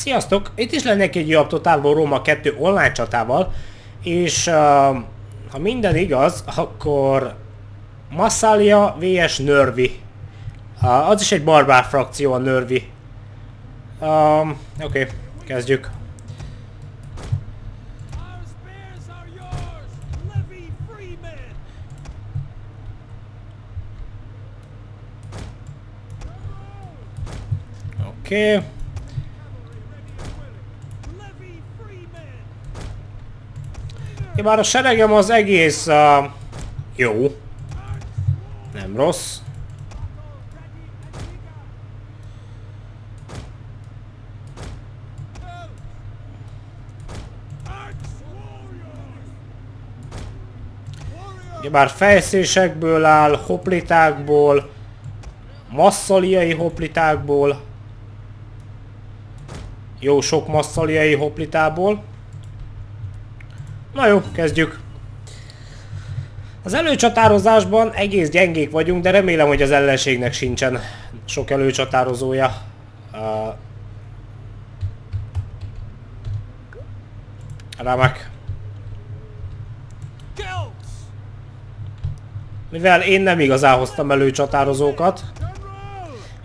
Sziasztok! Itt is lennék egy jobb Total War Roma 2 online csatával, és uh, ha minden igaz, akkor Massalia vs Nervi. Uh, az is egy barbár frakció a Nervi. Um, Oké, okay, kezdjük. Oké. Okay. Levy freemen! Ja, bár a seregem az egész uh, jó. Nem rossz. Ugye bár fejszésekből áll, hoplitákból, masszaliai hoplitákból, jó sok masszaliai hoplitából. Na jó, kezdjük. Az előcsatározásban egész gyengék vagyunk, de remélem, hogy az ellenségnek sincsen sok előcsatározója. Uh, remek. Mivel én nem igazán hoztam előcsatározókat.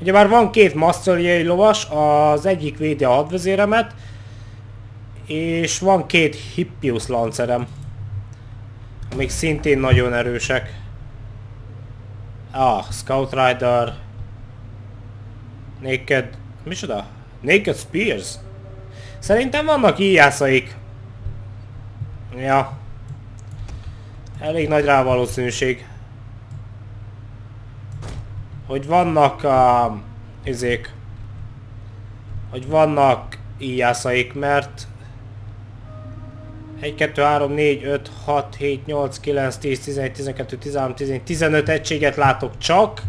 Ugye már van két masszaliai lovas, az egyik védi a hadvezéremet, és van két Hippius lancerem, amik szintén nagyon erősek. Ah, Scout Rider. Naked... Micsoda? Naked Spears? Szerintem vannak íjászaik. Ja. Elég nagy rá valószínűség. Hogy vannak a... Uh, izék. Hogy vannak íjászaik, mert 1, 2, 3, 4, 5, 6, 7, 8, 9, 10, 11, 12, 13, 14, 15 egységet látok csak.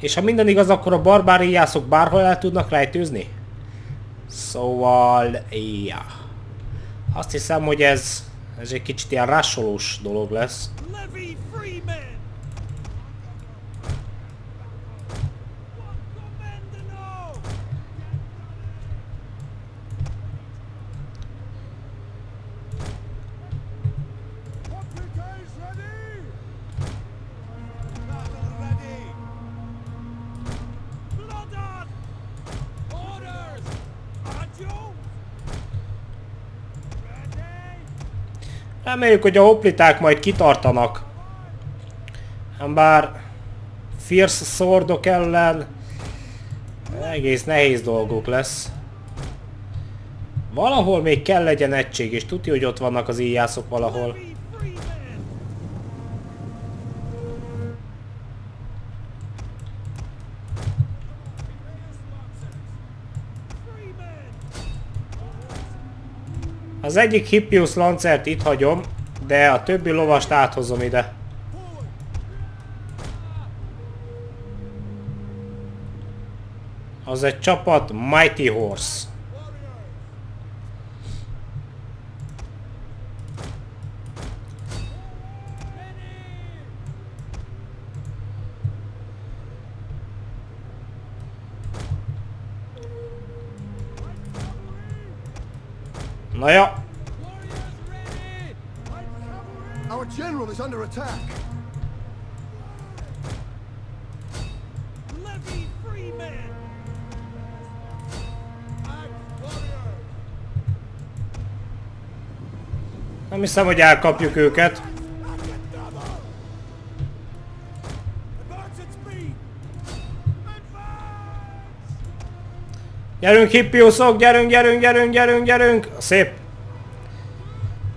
És ha minden igaz, akkor a barbáriászok bárhol el tudnak rejtőzni? Szóval, ja. Azt hiszem, hogy ez, ez egy kicsit ilyen rásolós dolog lesz. Levy freemen! Reméljük, hogy a hopliták majd kitartanak. Ám bár Fierce Swordok ellen egész nehéz dolgok lesz. Valahol még kell legyen egység, és tudja, hogy ott vannak az íjászok valahol. Az egyik Hippius lancert itt hagyom, de a többi lovast áthozom ide. Az egy csapat Mighty Horse. Na ja! Our general is under attack. Nem hiszem, hogy elkapjuk őket. Gyerünk, hippiuszok, gyerünk, gyerünk, gyerünk, gyerünk, gyerünk! Szép!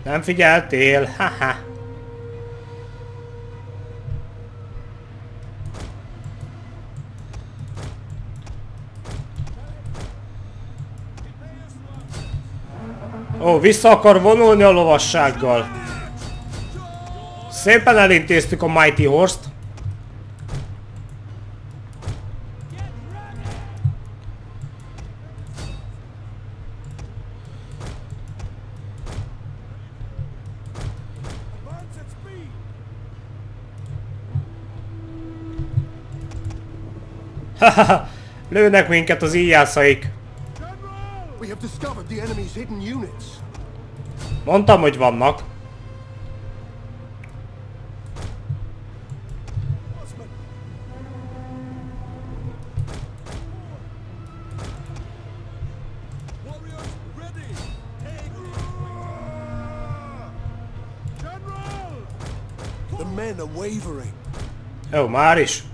Nem figyeltél, haha! Ó, vissza akar vonulni a lovassággal. Szépen elintéztük a Mighty Horse-t. Lőnek minket az íjászaik. Mondtam, hogy vannak. Warriors ready. Take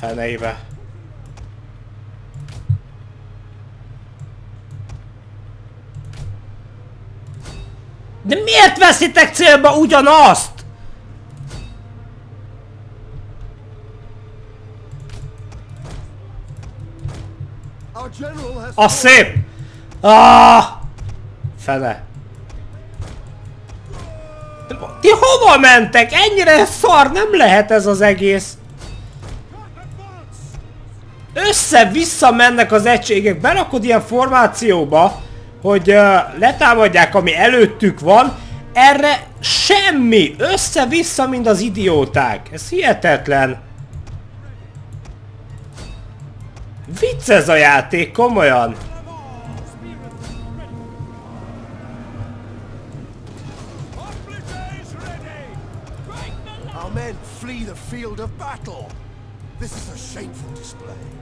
Á, feneibe. De miért veszitek célba ugyanazt? A szép! Ah! Fene. Ti hova mentek? Ennyire szar nem lehet ez az egész. Össze-vissza az egységek, berakod ilyen formációba, hogy uh, letámadják, ami előttük van, erre semmi, össze-vissza, mint az idióták. Ez hihetetlen. Vicc ez a játék, komolyan. Our men flee the field of battle. This is a shameful display.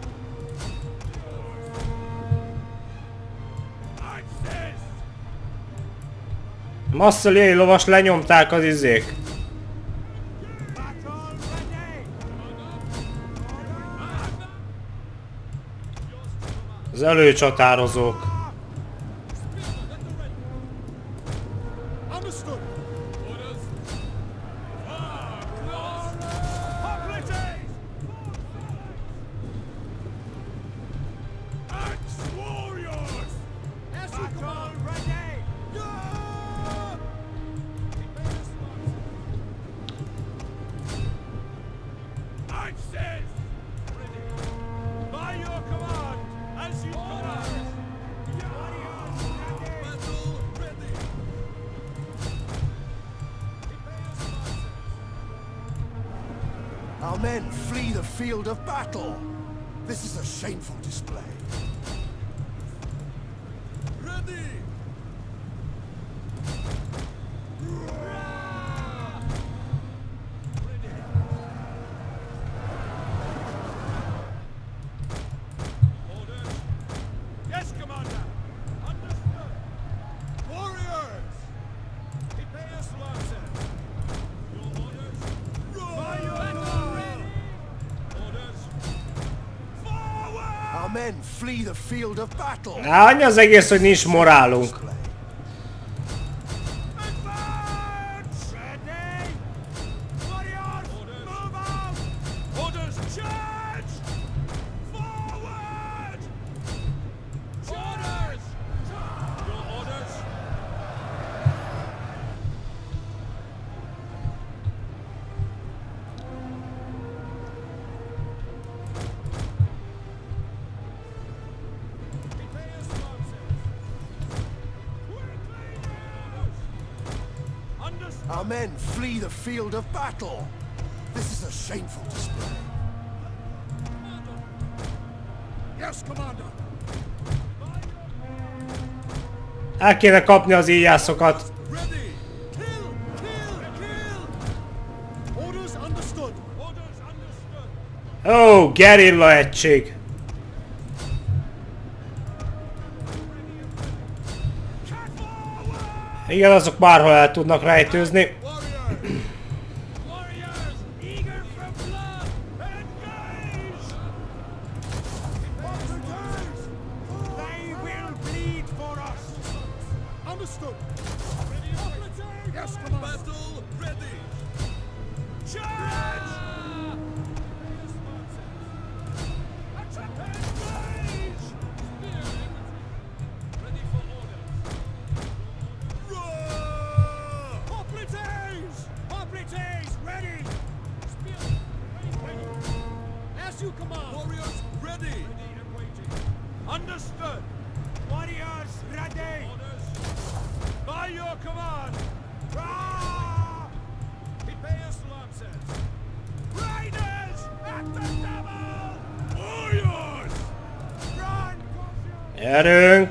Masszaliai lovas lenyomták az izék. Az előcsatározók. Á, annyi az egész, hogy nincs morálunk. Field of battle. This is a shameful display. Yes, Commander! El kéne kapni az íjászokat. Ó, oh, gerilla egység. Igen, azok bárhol el tudnak rejtőzni. Yes, Commander! Battle ready! Charge! Ladung.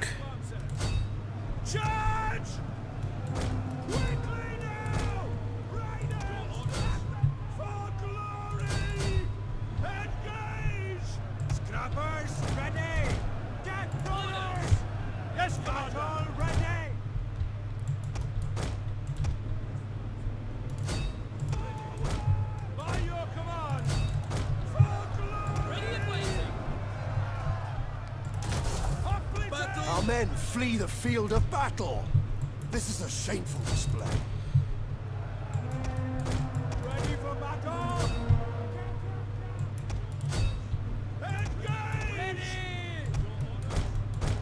field of battle. This is a shameful display. Ready for battle! Engage! Ready!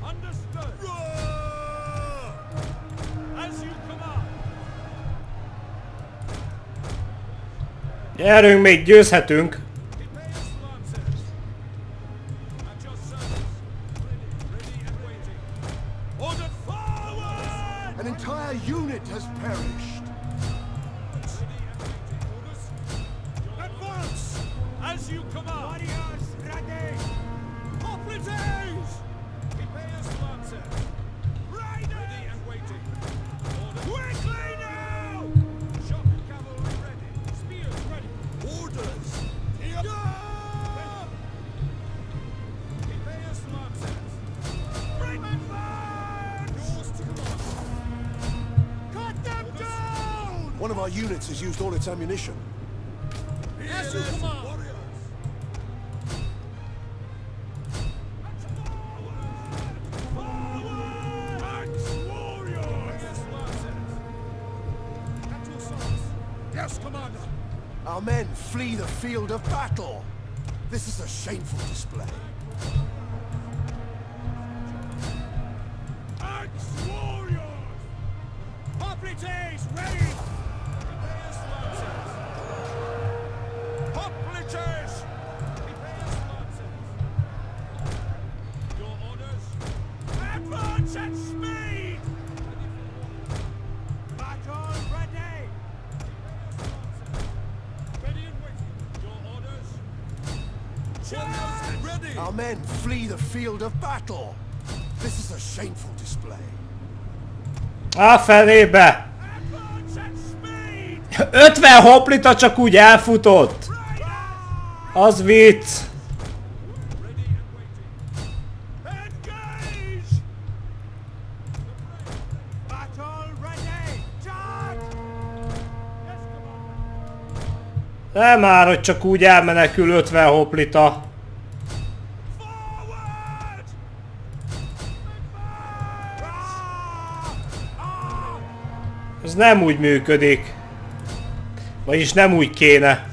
Understood. Roar! As you command. Erőnk még győzhetünk. ammunition. Our men flee the field of battle. This is a shameful display. A felébe! 50 hoplita csak úgy elfutott! Az vicc! Nem már, hogy csak úgy elmenekül 50 hoplita. nem úgy működik. Vagyis nem úgy kéne.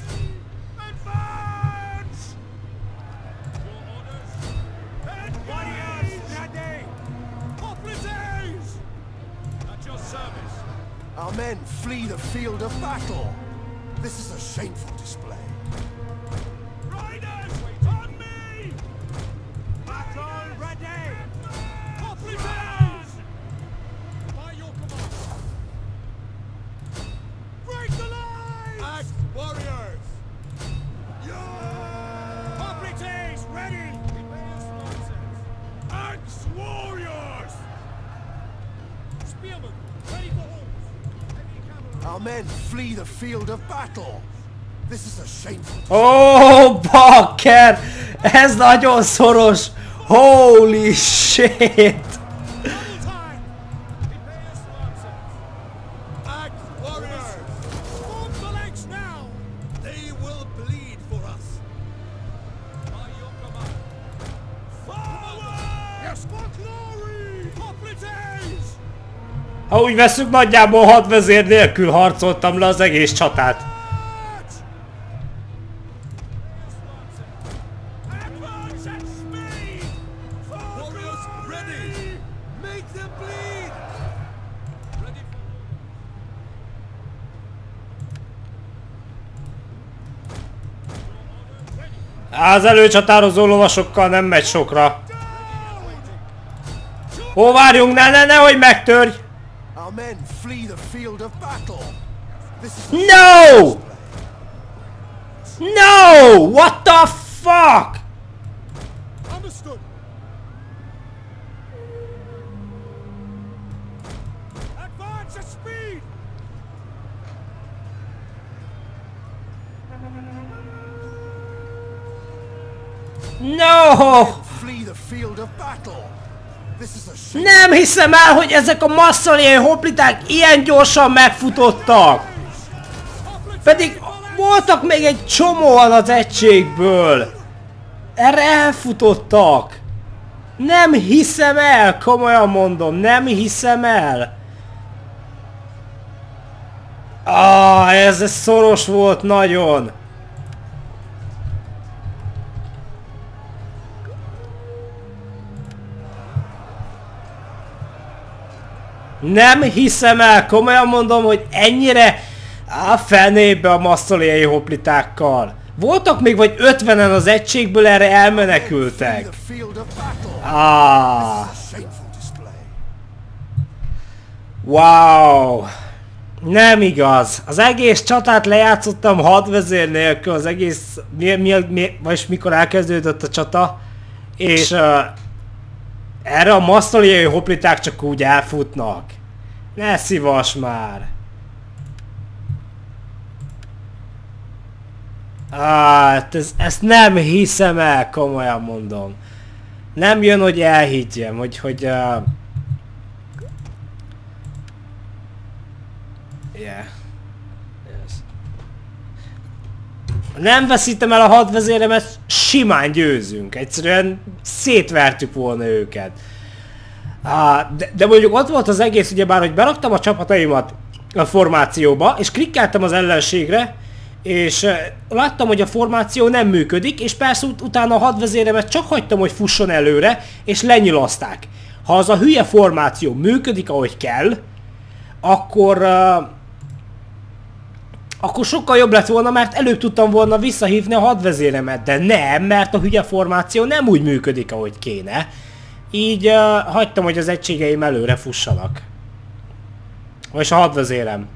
men flee the field of battle. This is a shameful... Oh, bakker! Ez nagyon szoros! Holy shit! Úgy veszünk, nagyjából hat vezér nélkül harcoltam le az egész csatát. Az előcsatározó lovasokkal nem megy sokra. Ó, várjunk, ne, ne, ne, hogy megtörj! Our men flee the field of battle. No! No! What the fuck? Understood. Advance at speed. No! flee the field of battle. Nem hiszem el, hogy ezek a masszaliai hopliták ilyen gyorsan megfutottak! Pedig voltak még egy csomóan az egységből! Erre elfutottak! Nem hiszem el, komolyan mondom, nem hiszem el! Ah, ez, ez szoros volt nagyon! Nem hiszem el, komolyan mondom, hogy ennyire a fenébe a masszaliai hoplitákkal. Voltak még vagy 50-en az egységből erre elmenekültek. Ah, wow. Nem igaz. Az egész csatát lejátszottam hadvezér nélkül, az egész, mi, mi, mi, vagyis mikor elkezdődött a csata, és uh, erre a masszaliai hopliták csak úgy elfutnak. Ne szívas már. Hát, ez, ezt nem hiszem el, komolyan mondom. Nem jön, hogy elhiggyem, hogy, hogy uh, Yeah. Yes. Nem veszítem el a hadvezéremet, simán győzünk. Egyszerűen szétvertük volna őket. Á, de, de mondjuk ott volt az egész, ugyebár, hogy beraktam a csapataimat a formációba, és klikkeltem az ellenségre, és láttam, hogy a formáció nem működik, és persze ut- utána a hadvezéremet csak hagytam, hogy fusson előre, és lenyilaszták. Ha az a hülye formáció működik, ahogy kell, akkor uh, akkor sokkal jobb lett volna, mert előbb tudtam volna visszahívni a hadvezéremet, de nem, mert a hülye formáció nem úgy működik, ahogy kéne. Így uh, hagytam, hogy az egységeim előre fussanak. Vagyis a hadvezérem.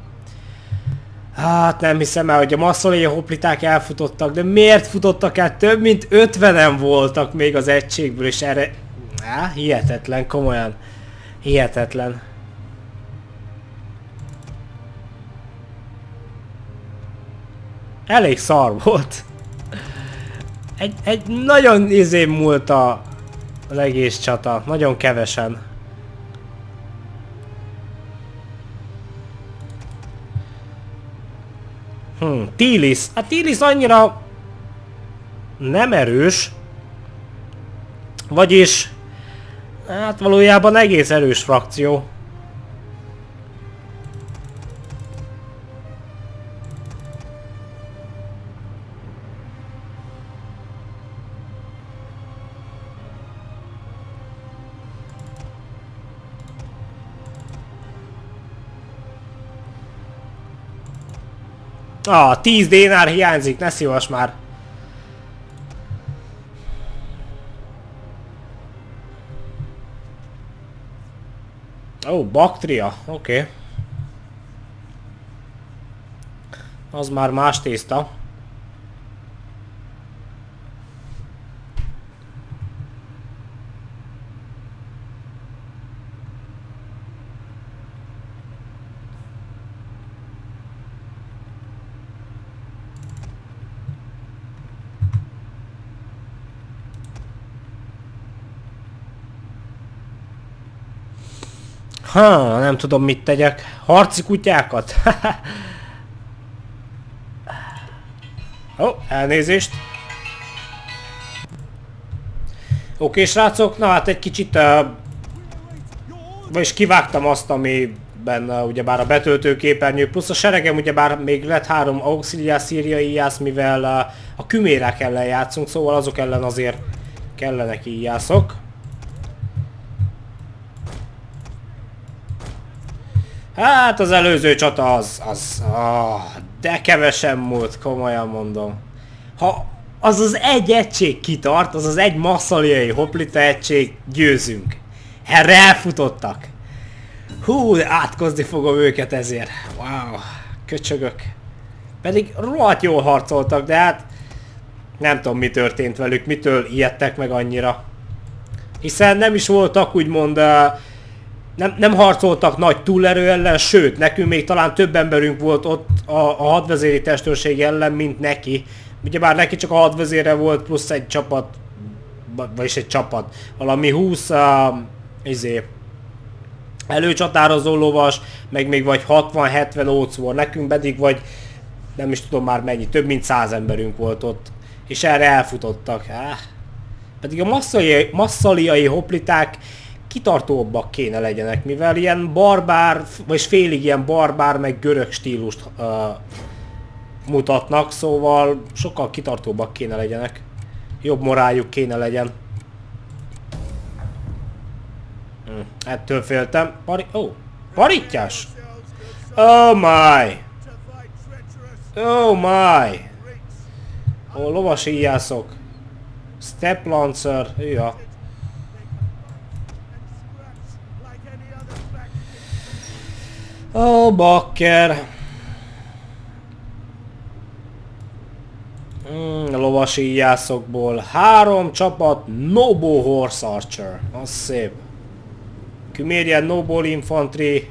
Hát nem hiszem el, hogy a masszolai hopliták elfutottak, de miért futottak el? Több mint 50-en voltak még az egységből, és erre... Á, hihetetlen, komolyan. Hihetetlen. Elég szar volt. Egy, egy nagyon izé múlt a, az egész csata. Nagyon kevesen. Hm, Tilis. A Tilis annyira nem erős. Vagyis hát valójában egész erős frakció. Ah, 10 dénár hiányzik, ne szívas már. Ó, oh, baktria, oké. Okay. Az már más tészta. Ha, nem tudom mit tegyek. Harci kutyákat? Ó, oh, elnézést. Oké, srácok, na hát egy kicsit... Uh, vagyis kivágtam azt, amiben uh, ugyebár a betöltőképernyő, plusz a seregem ugyebár még lett három auxiliás szíriai jász, mivel uh, a kümérek ellen játszunk, szóval azok ellen azért kellenek íjászok. Hát az előző csata az, az, ah, de kevesen múlt, komolyan mondom. Ha az az egy egység kitart, az az egy masszaliai hoplita egység, győzünk. Erre elfutottak. Hú, de átkozni fogom őket ezért. Wow, köcsögök. Pedig rohadt jól harcoltak, de hát nem tudom mi történt velük, mitől ijedtek meg annyira. Hiszen nem is voltak úgymond, uh, nem, nem harcoltak nagy túlerő ellen, sőt, nekünk még talán több emberünk volt ott a, a hadvezéri testőrség ellen, mint neki. Ugyebár neki csak a hadvezére volt, plusz egy csapat, vagyis egy csapat, valami 20 uh, izé, előcsatározó lovas, meg még vagy 60-70 ócvor, nekünk pedig vagy nem is tudom már mennyi, több mint 100 emberünk volt ott. És erre elfutottak. Ah. Pedig a masszaliai, masszaliai hopliták kitartóbbak kéne legyenek, mivel ilyen barbár, vagy félig ilyen barbár, meg görög stílust uh, mutatnak, szóval sokkal kitartóbbak kéne legyenek. Jobb moráljuk kéne legyen. Hm, ettől féltem. Pari... Oh, parittyás! Oh my! Oh my! Ó, oh, lovas íjászok. Step Lancer, ja. Ó, oh, bakker. Mm, lovas íjászokból. Három csapat Noble Horse Archer. Az szép. Kümérian Noble Infantry.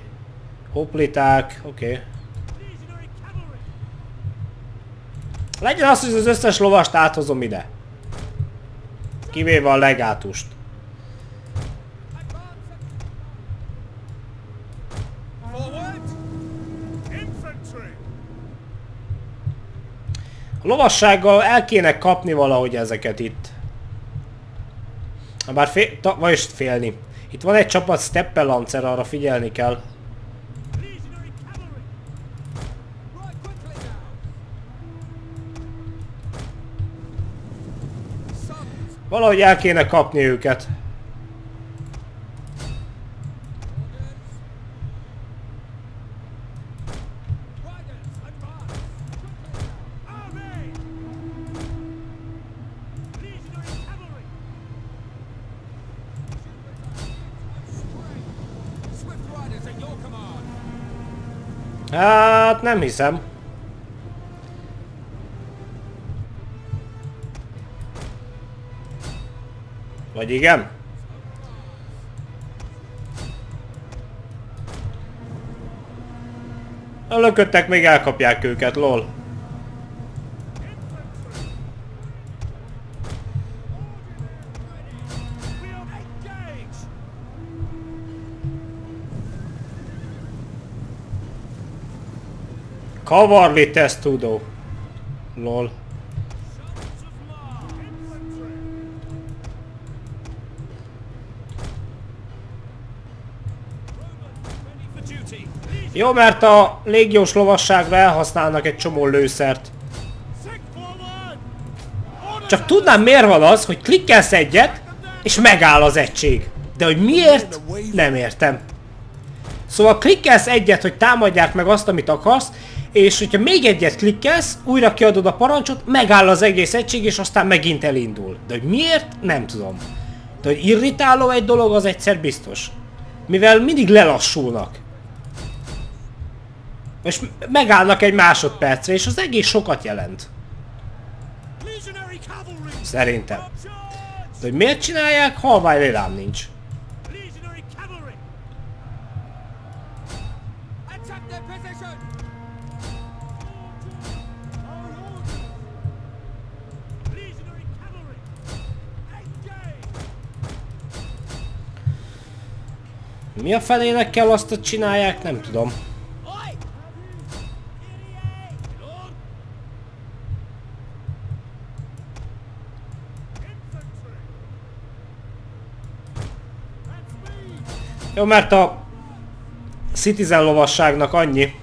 Hopliták. Oké. Okay. Legyen az, hogy az összes lovast áthozom ide. Kivéve a legátust. Lovassággal el kéne kapni valahogy ezeket itt. Bár fél, ta, félni. Itt van egy csapat Steppelancer, arra figyelni kell. Valahogy el kéne kapni őket. Hát nem hiszem. Vagy igen? A lököttek még elkapják őket, lol. Kavarli testudo. Lol. Jó, mert a légiós lovasságra elhasználnak egy csomó lőszert. Csak tudnám miért van az, hogy klikkelsz egyet, és megáll az egység. De hogy miért, nem értem. Szóval klikkelsz egyet, hogy támadják meg azt, amit akarsz, és hogyha még egyet klikkelsz, újra kiadod a parancsot, megáll az egész egység, és aztán megint elindul. De hogy miért, nem tudom. De hogy irritáló egy dolog, az egyszer biztos. Mivel mindig lelassulnak. És megállnak egy másodpercre, és az egész sokat jelent. Szerintem. De hogy miért csinálják, halvány lélám nincs. Mi a felének kell azt, hogy csinálják? Nem tudom. Jó, mert a Citizen lovasságnak annyi.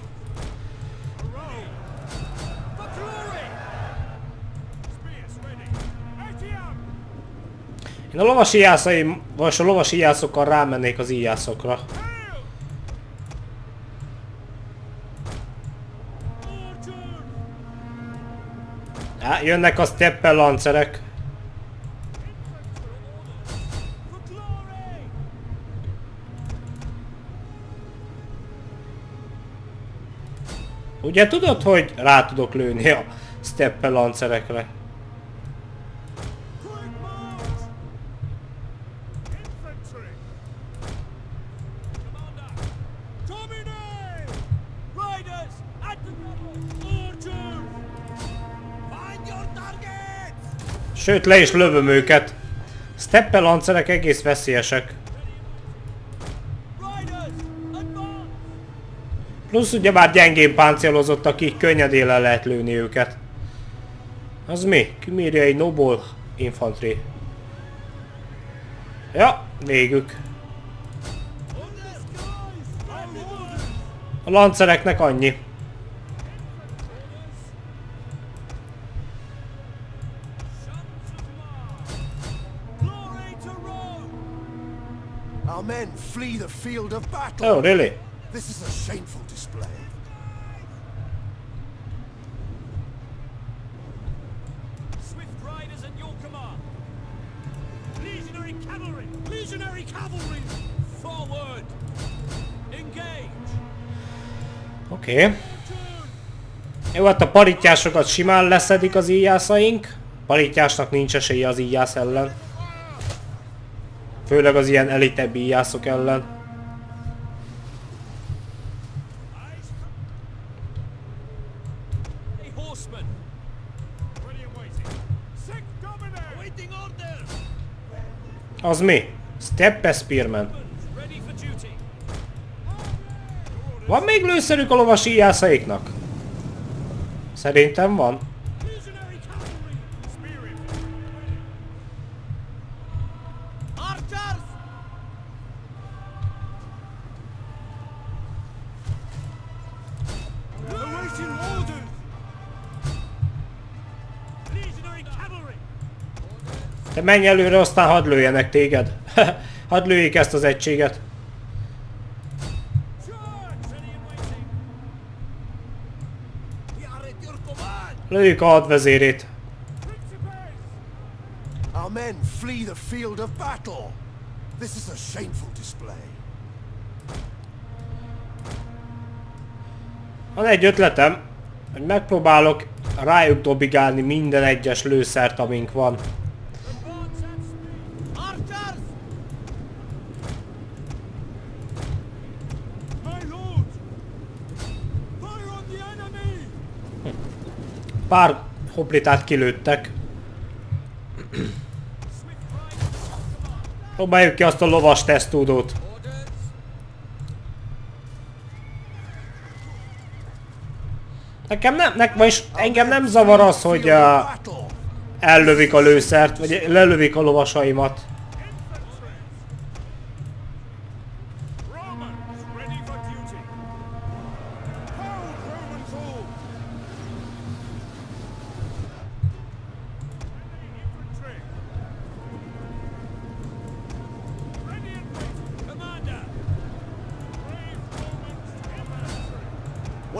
a lovas ijászai, vagy a lovas ijászokkal rámennék az ijászokra. Á, jönnek a steppel lancerek. Ugye tudod, hogy rá tudok lőni a steppel lancerekre? Sőt, le is lövöm őket. Lancerek egész veszélyesek. Plusz ugye már gyengén páncélozottak, így könnyedén le lehet lőni őket. Az mi? Kimírjai Noble Infantry. Ja, végük. A lancereknek annyi. Flee the field of battle. Oh, really? This is a shameful display. Swift riders at your command. Legionary cavalry! Legionary cavalry! Forward! Engage! Oké. Okay. Jó, hát a parittyásokat simán leszedik az íjászaink. Parittyásnak nincs esélye az íjász ellen. Főleg az ilyen elitebb íjászok ellen. Az mi? Steppe Spearman. Van még lőszerük a lovas íjászaiknak? Szerintem van. Menj előre, aztán hadd lőjenek téged. hadd lőjék ezt az egységet. Lőjük a hadvezérét. Our men flee the field of battle. This is a shameful display. Van egy ötletem, hogy megpróbálok rájuk dobigálni minden egyes lőszert, amink van. Pár hoplitát kilőttek. Próbáljuk ki azt a lovas tesztúdót. Nekem nem, nek, vagyis engem nem zavar az, hogy uh, ellövik a lőszert, vagy lelövik a lovasaimat.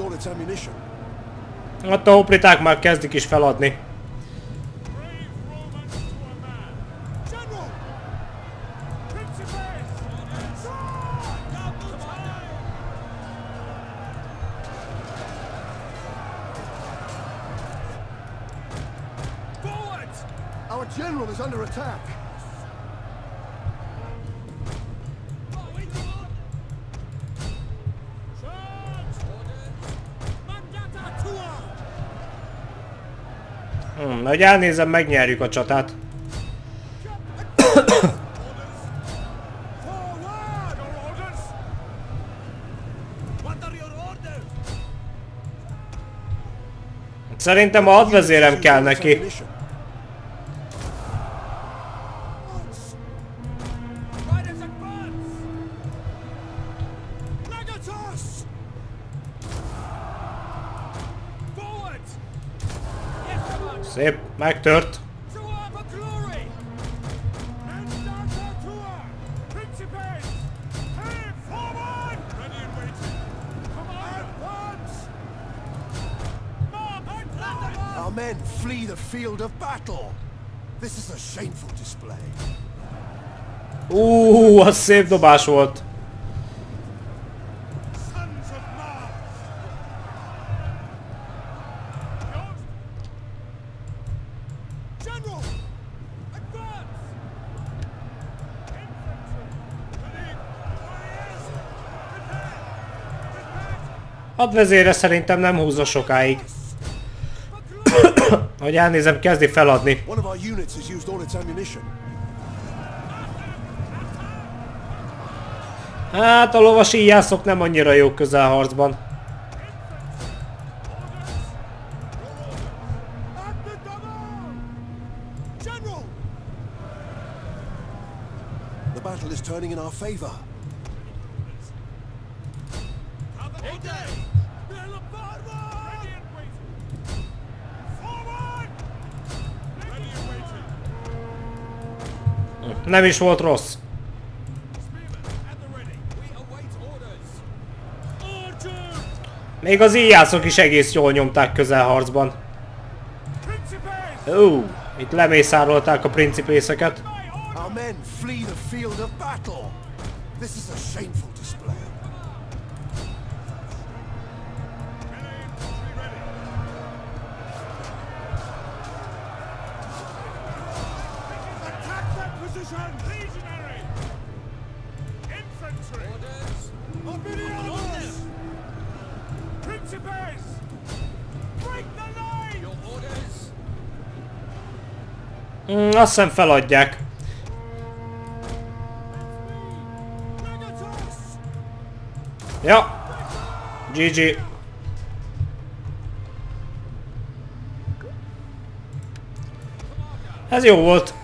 all its ammunition. Hát a hopliták már kezdik is feladni. Hm, na, hogy elnézem, megnyerjük a csatát. Szerintem a hadvezérem kell neki. Advance! Our men flee the field of battle. This is a shameful display. Ú, az szép dobás volt. Hadvezére szerintem nem húzza sokáig. Hogy elnézem, kezdi feladni. Hát a lovasi íjászok nem annyira jók közelharcban. The battle is turning in our favor. Nem is volt rossz. Még az íjászok is egész jól nyomták közelharcban. Ú, itt lemészárolták a principészeket. Our men flee the field of battle. This is a shameful Mm, azt hiszem feladják. Ja. GG. Ez jó volt.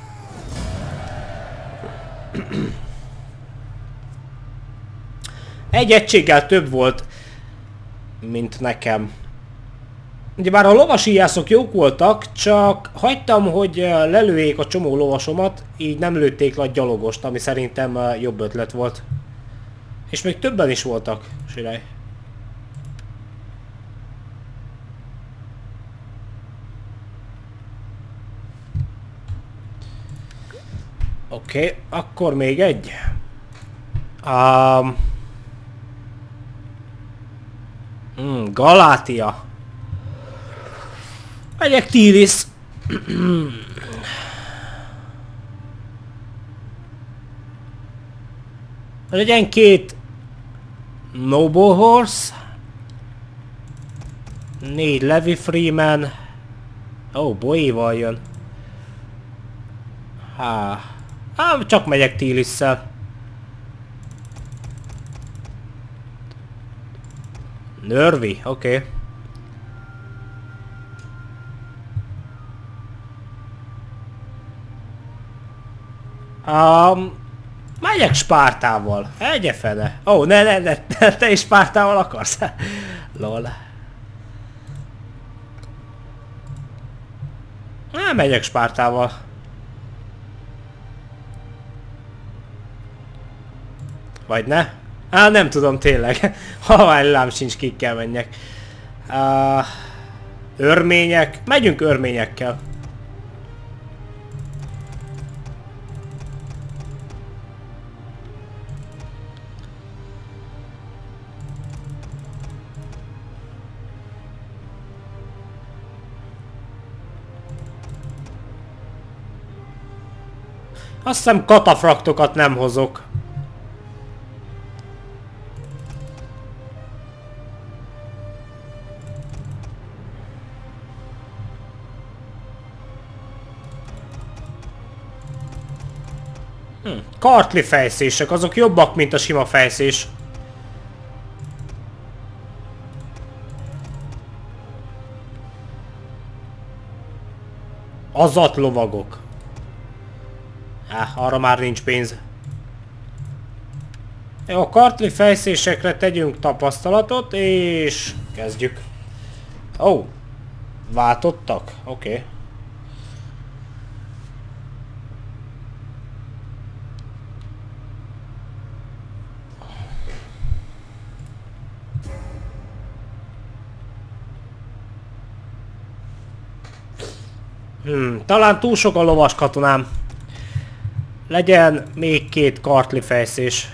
Egy egységgel több volt, mint nekem. Ugye bár a lovasíjászok jók voltak, csak hagytam, hogy lelőjék a csomó lovasomat, így nem lőtték le a gyalogost, ami szerintem jobb ötlet volt. És még többen is voltak, Sirály. Oké, okay, akkor még egy. Um, mm, Galátia. Megyek Tíris. Legyen két Noble Horse. Négy Levi Freeman. Ó, oh, boéval jön. Há. Há, csak megyek Tírisszel. Nörvi, oké. Okay. Um, megyek Spártával. Egye fene. Ó, oh, ne, ne, ne, te is Spártával akarsz? Lol. Nem megyek Spártával. Vagy ne? Á, nem tudom tényleg. Haványlám sincs, kikkel menjek. Uh, örmények. Megyünk örményekkel. Azt hiszem katafraktokat nem hozok. Kartli fejszések, azok jobbak, mint a sima fejszés. Azat lovagok. Á, arra már nincs pénz. Jó, a kartli fejszésekre tegyünk tapasztalatot, és kezdjük. Ó, oh, váltottak? Oké. Okay. Hmm, talán túl sok a lovas katonám. Legyen még két kartli fejszés.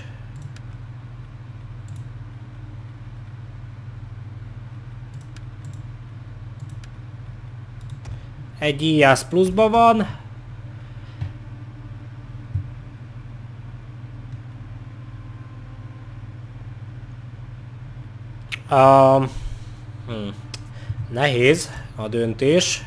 Egy IAS pluszba van. Um, hmm. Nehéz a döntés.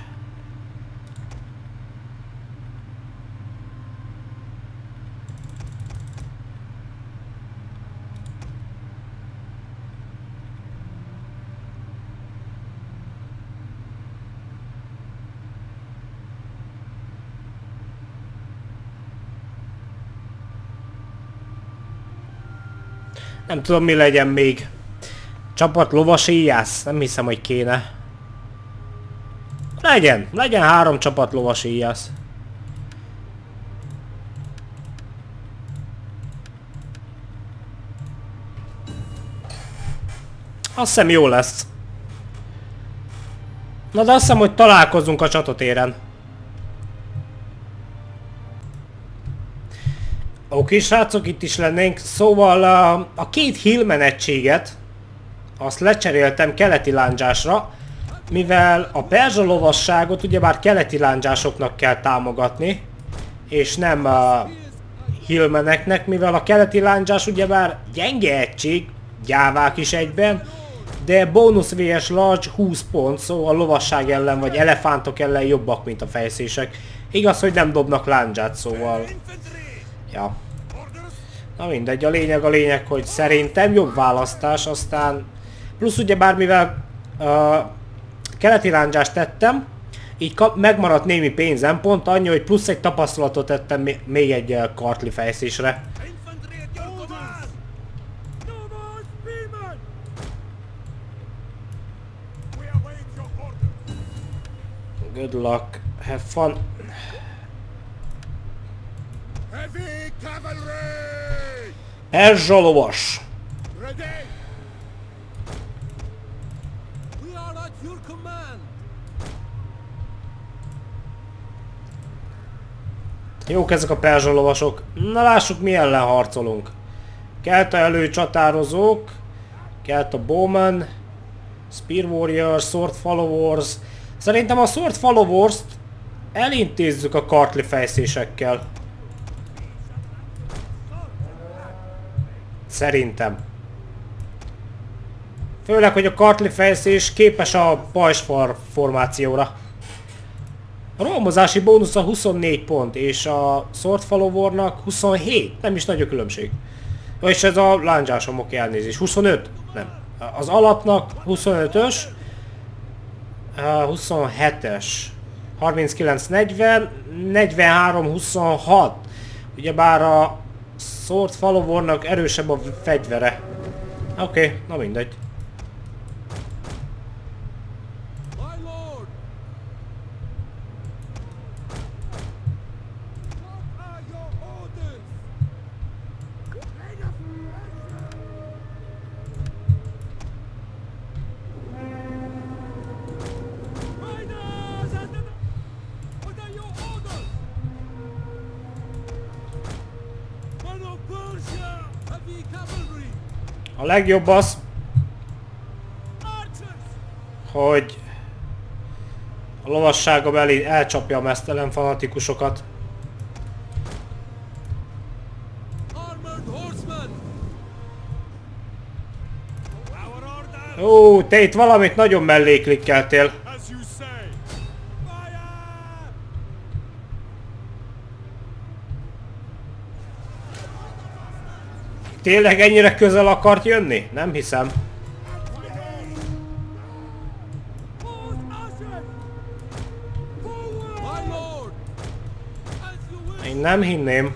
Nem tudom mi legyen még. Csapat lovas íjász? Nem hiszem, hogy kéne. Legyen! Legyen három csapat lovas íjász. Azt hiszem jó lesz. Na de azt hiszem, hogy találkozunk a csatatéren. Oké, srácok, itt is lennénk. Szóval a, a két Hillman egységet azt lecseréltem keleti lándzsásra, mivel a perzsa lovasságot ugyebár keleti lándzsásoknak kell támogatni, és nem a Hillmeneknek, mivel a keleti lándzsás ugyebár gyenge egység, gyávák is egyben, de bónusz VS Large 20 pont, szóval a lovasság ellen vagy elefántok ellen jobbak, mint a fejszések. Igaz, hogy nem dobnak lándzsát, szóval... Ja. Na mindegy, a lényeg a lényeg, hogy szerintem jobb választás, aztán plusz ugye bármivel uh, keleti lándzsást tettem, így kap, megmaradt némi pénzem, pont annyi, hogy plusz egy tapasztalatot tettem még egy uh, kartli fejszésre. Good luck. Have fun. Heavy cavalry! Perzsa lovas. Jók ezek a perzsa lovasok. Na lássuk mi ellen harcolunk. Kelta előcsatározók. Kelta Bowman. Spear Warriors, Sword Followers. Szerintem a Sword Followers-t elintézzük a kartli fejszésekkel. Szerintem. Főleg, hogy a kartli fejszés képes a pajsfar formációra. A rohamozási bónusz a 24 pont, és a Sword Followernak 27. Nem is nagy a különbség. És ez a lándzsásom, oké, elnézés. 25? Nem. Az alapnak 25-ös. 27-es. 39-40. 43-26. Ugyebár a Sword Followernak erősebb a fegyvere. Oké, okay, na mindegy. A legjobb az, hogy a lovassága belé elcsapja a mesztelen fanatikusokat. Ó, te itt valamit nagyon mellé klikkeltél. Tényleg ennyire közel akart jönni? Nem hiszem. Én nem hinném.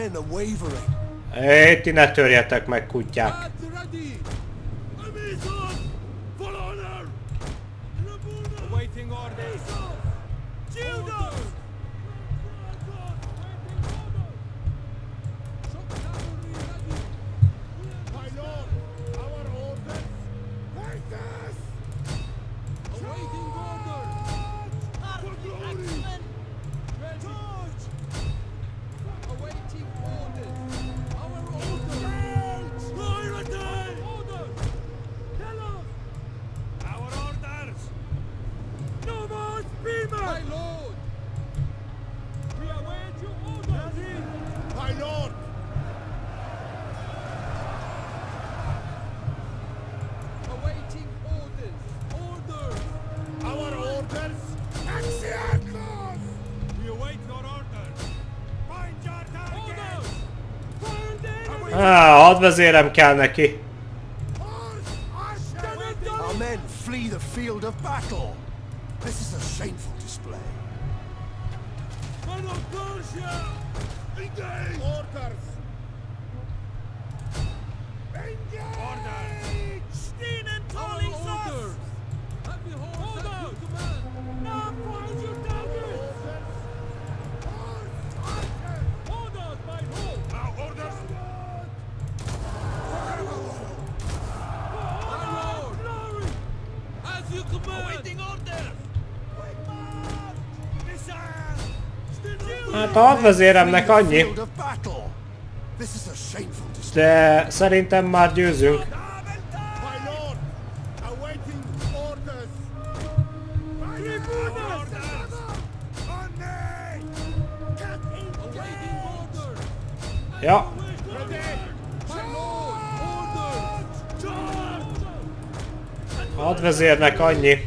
men ti ne törjetek meg kutyák. Hadvezérem kell neki. Men flee the field of battle. Shameful display. De szerintem már győzünk. Ja, hadvezérnek annyi.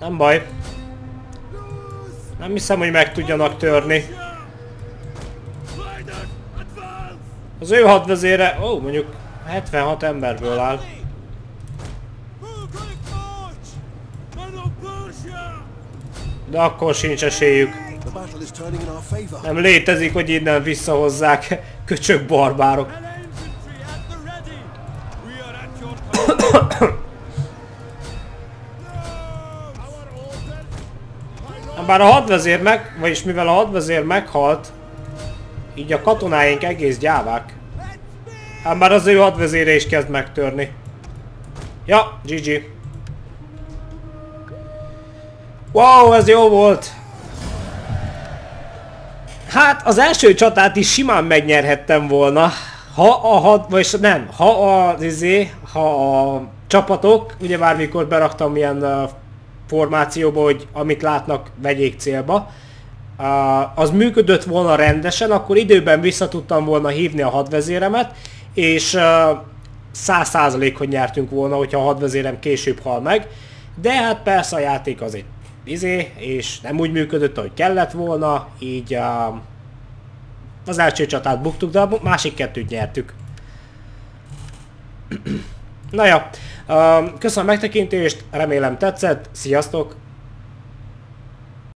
Nem baj. Nem hiszem, hogy meg tudjanak törni. Az ő hadvezére, ó, mondjuk 76 emberből áll. De akkor sincs esélyük. Nem létezik, hogy innen visszahozzák köcsög barbárok. Bár a hadvezér meg, vagyis mivel a hadvezér meghalt, így a katonáink egész gyávák. Hát már az ő hadvezére is kezd megtörni. Ja, GG. Wow, ez jó volt! Hát az első csatát is simán megnyerhettem volna, ha a had, vagyis nem, ha a, izé, ha a csapatok, ugye bármikor beraktam ilyen uh, formációba, hogy amit látnak, vegyék célba, az működött volna rendesen, akkor időben vissza tudtam volna hívni a hadvezéremet, és száz hogy nyertünk volna, hogyha a hadvezérem később hal meg, de hát persze a játék az egy izé, és nem úgy működött, ahogy kellett volna, így az első csatát buktuk, de a másik kettőt nyertük. Na ja, köszönöm a megtekintést, remélem tetszett, sziasztok!